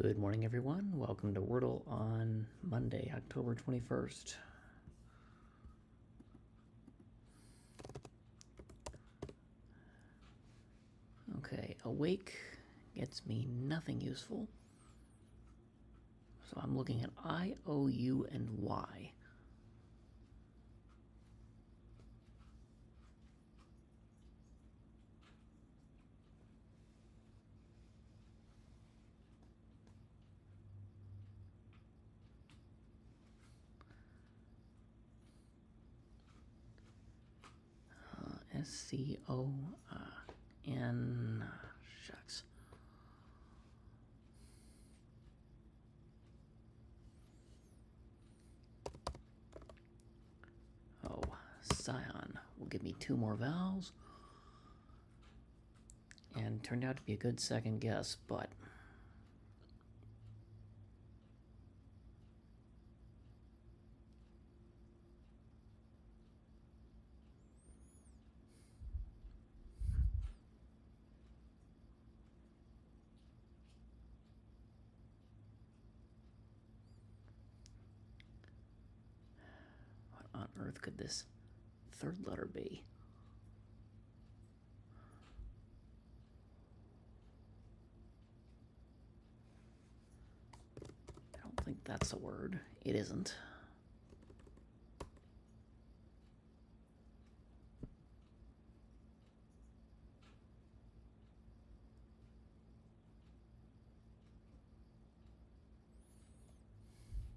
Good morning, everyone. Welcome to Wordle on Monday, October 21st. Okay, awake gets me nothing useful. So I'm looking at I, O, U, and Y. S C O N. Shucks. Oh, Scion will give me two more vowels. And turned out to be a good second guess, but What on earth could this third letter be? I don't think that's a word. It isn't.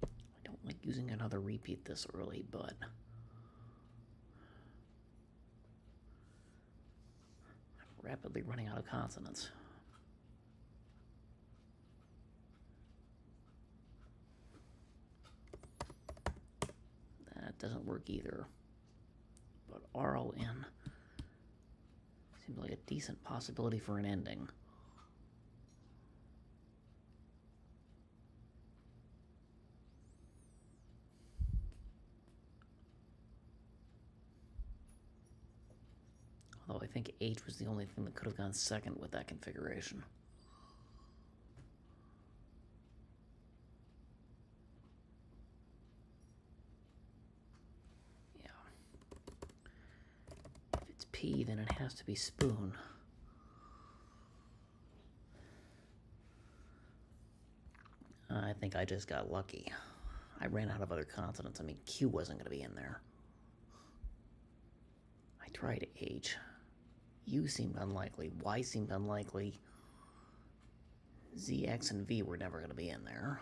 I don't like using another repeat this early, but I'm rapidly running out of consonants. That doesn't work either. But R-O-N seems like a decent possibility for an ending. Although I think H was the only thing that could have gone second with that configuration. Yeah. If it's P, then it has to be spoon. I think I just got lucky. I ran out of other consonants. I mean, Q wasn't going to be in there. I tried H. U seemed unlikely. Y seemed unlikely. Z, X, and V were never going to be in there.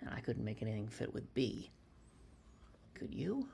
And I couldn't make anything fit with B. Could you?